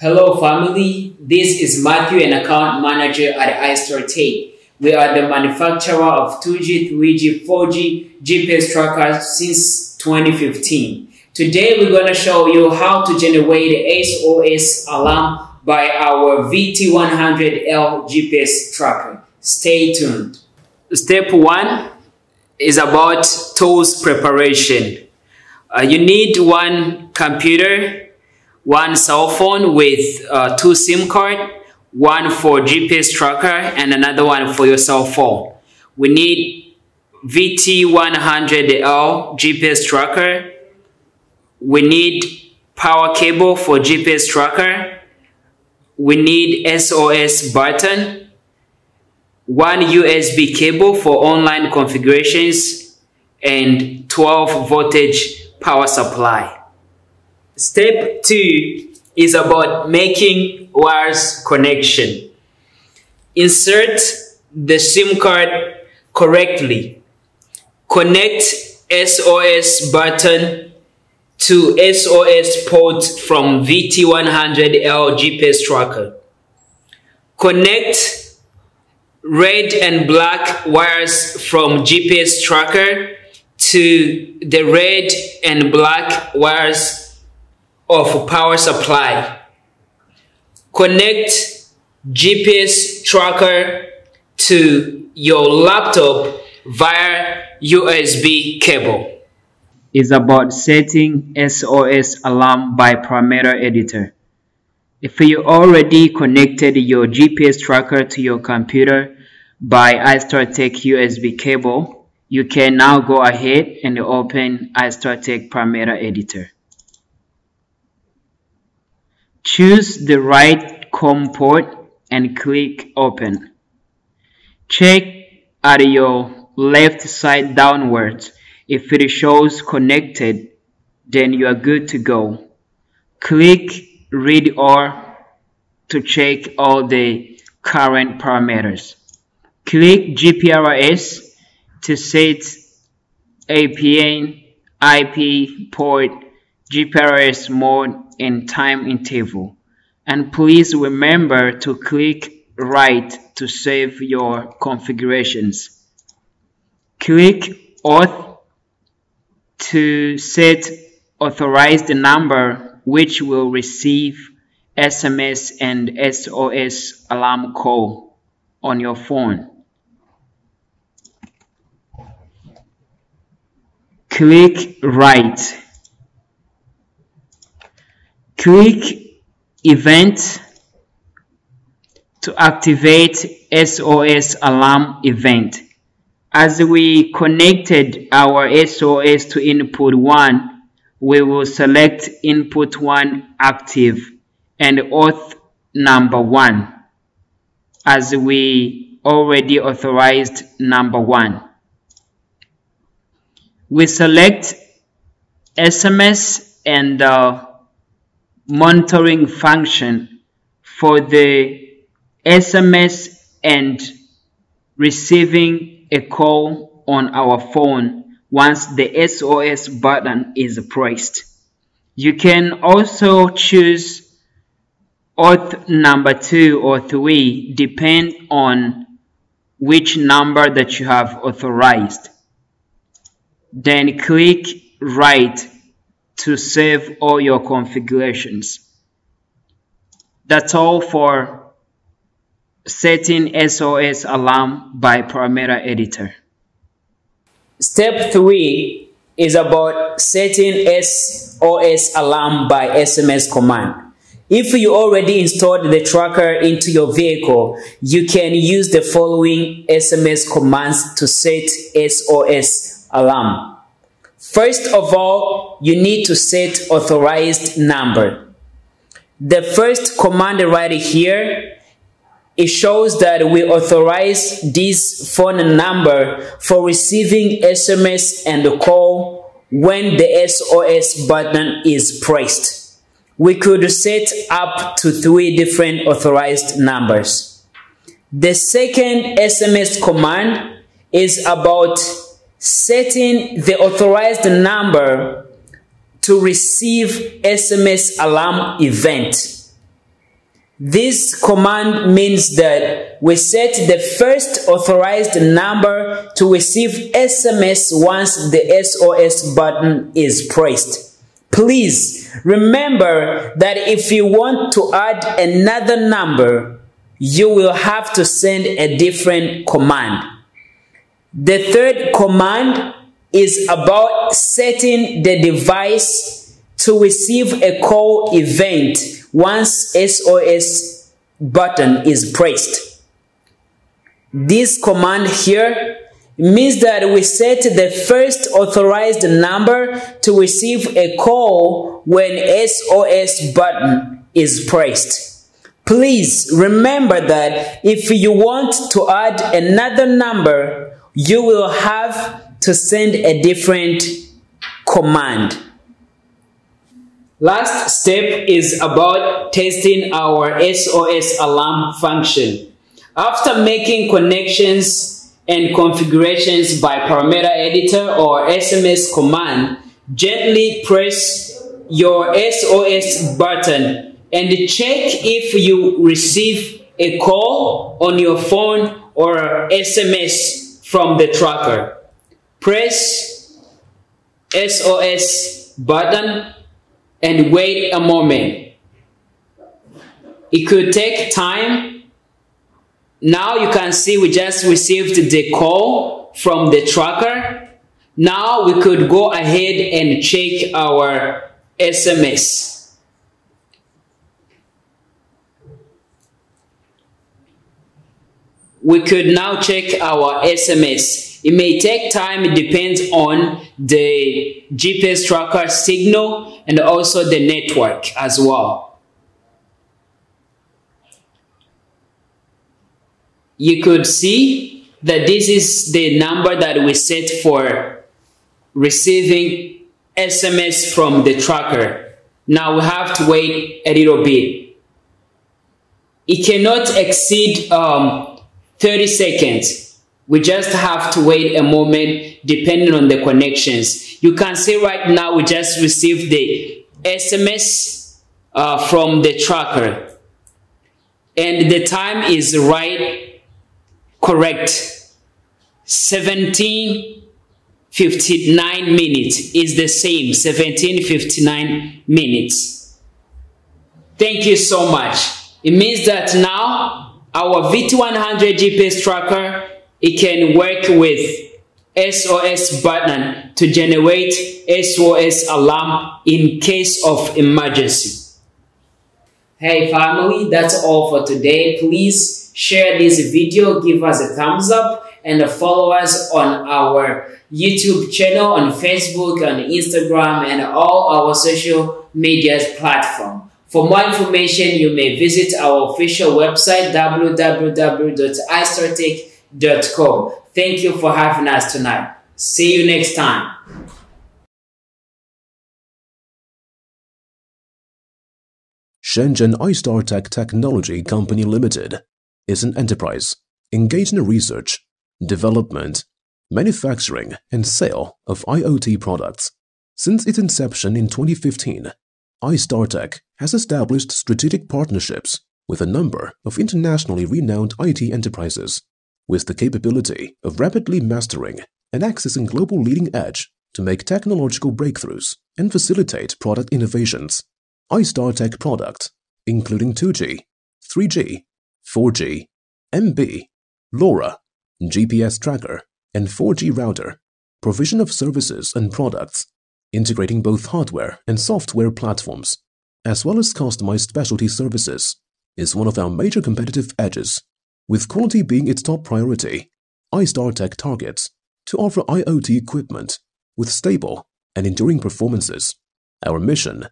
Hello family, this is Matthew, an account manager at iStartek. We are the manufacturer of 2G, 3G, 4G GPS trackers since 2015. Today we're going to show you how to generate the SOS alarm by our VT100L GPS tracker. Stay tuned. Step 1 is about tools preparation. Uh, you need one computer one cell phone with uh, two SIM card, one for GPS tracker and another one for your cell phone. We need VT100L GPS tracker. We need power cable for GPS tracker. We need SOS button, one USB cable for online configurations, and 12 voltage power supply. Step two is about making wires connection. Insert the SIM card correctly. Connect SOS button to SOS port from VT100L GPS tracker. Connect red and black wires from GPS tracker to the red and black wires of power supply. Connect GPS tracker to your laptop via USB cable. Is about setting SOS alarm by parameter editor. If you already connected your GPS tracker to your computer by iStartek USB cable, you can now go ahead and open iStartek parameter editor. Choose the right COM port and click Open. Check at your left side downwards. If it shows connected, then you are good to go. Click Read All to check all the current parameters. Click GPRS to set APN, IP, port, GPRS mode, and time interval. And please remember to click write to save your configurations. Click Auth to set authorized number which will receive SMS and SOS alarm call on your phone. Click Write. Click Event to activate SOS alarm event. As we connected our SOS to input 1, we will select input 1 active and auth number 1 as we already authorized number 1. We select SMS and uh, monitoring function for the SMS and receiving a call on our phone once the SOS button is pressed. You can also choose auth number 2 or 3 depend on which number that you have authorized. Then click Write to save all your configurations. That's all for setting SOS alarm by parameter editor. Step 3 is about setting SOS alarm by SMS command. If you already installed the tracker into your vehicle, you can use the following SMS commands to set SOS alarm. First of all, you need to set authorized number. The first command right here, it shows that we authorize this phone number for receiving SMS and call when the SOS button is pressed. We could set up to three different authorized numbers. The second SMS command is about setting the authorized number to receive SMS alarm event. This command means that we set the first authorized number to receive SMS once the SOS button is pressed. Please remember that if you want to add another number, you will have to send a different command. The third command is about setting the device to receive a call event once SOS button is pressed. This command here means that we set the first authorized number to receive a call when SOS button is pressed. Please remember that if you want to add another number, you will have to send a different command. Last step is about testing our SOS alarm function. After making connections and configurations by parameter editor or SMS command, gently press your SOS button and check if you receive a call on your phone or SMS from the tracker. Press SOS button and wait a moment. It could take time. Now you can see we just received the call from the tracker. Now we could go ahead and check our SMS. We could now check our SMS. It may take time, it depends on the GPS tracker signal and also the network as well. You could see that this is the number that we set for receiving SMS from the tracker. Now we have to wait a little bit. It cannot exceed um, 30 seconds we just have to wait a moment depending on the connections. You can see right now we just received the SMS uh, from the tracker. And the time is right, correct. 1759 minutes is the same, 1759 minutes. Thank you so much. It means that now our VT100 GPS tracker it can work with SOS button to generate SOS alarm in case of emergency. Hey family, that's all for today. Please share this video, give us a thumbs up and follow us on our YouTube channel, on Facebook, on Instagram and all our social media platform. For more information, you may visit our official website www.istartek.com com. Thank you for having us tonight. See you next time. Shenzhen iStartek Technology Company Limited is an enterprise engaged in research, development, manufacturing, and sale of IoT products. Since its inception in 2015, iStartek has established strategic partnerships with a number of internationally renowned IT enterprises with the capability of rapidly mastering and accessing global leading edge to make technological breakthroughs and facilitate product innovations. iStartek products, including 2G, 3G, 4G, MB, LoRa, GPS tracker, and 4G router, provision of services and products, integrating both hardware and software platforms, as well as customized specialty services, is one of our major competitive edges with quality being its top priority, iStartek targets to offer IoT equipment with stable and enduring performances. Our mission,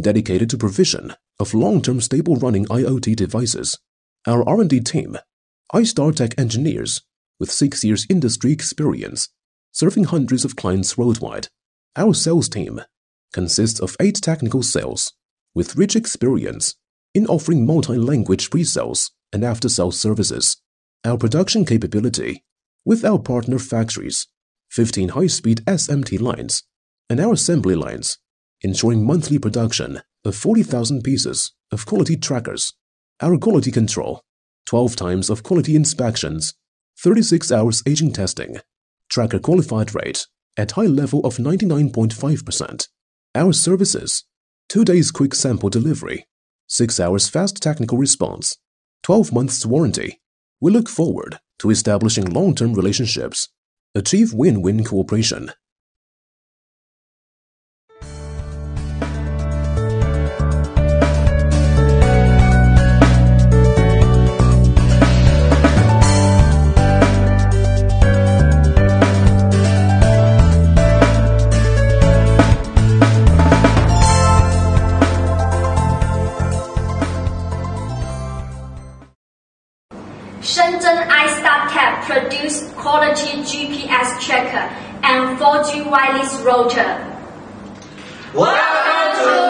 dedicated to provision of long-term stable running IoT devices. Our R&D team, iStartek engineers with six years industry experience, serving hundreds of clients worldwide. Our sales team consists of eight technical sales with rich experience in offering multi-language pre-sales and after-sales services. Our production capability, with our partner factories, 15 high-speed SMT lines, and our assembly lines, ensuring monthly production of 40,000 pieces of quality trackers, our quality control, 12 times of quality inspections, 36 hours aging testing, tracker qualified rate at high level of 99.5%. Our services, 2 days quick sample delivery, 6 hours fast technical response, 12 months warranty. We look forward to establishing long-term relationships, achieve win-win cooperation. Shenzhen iStartek produced quality GPS tracker and 4G wireless router. Welcome to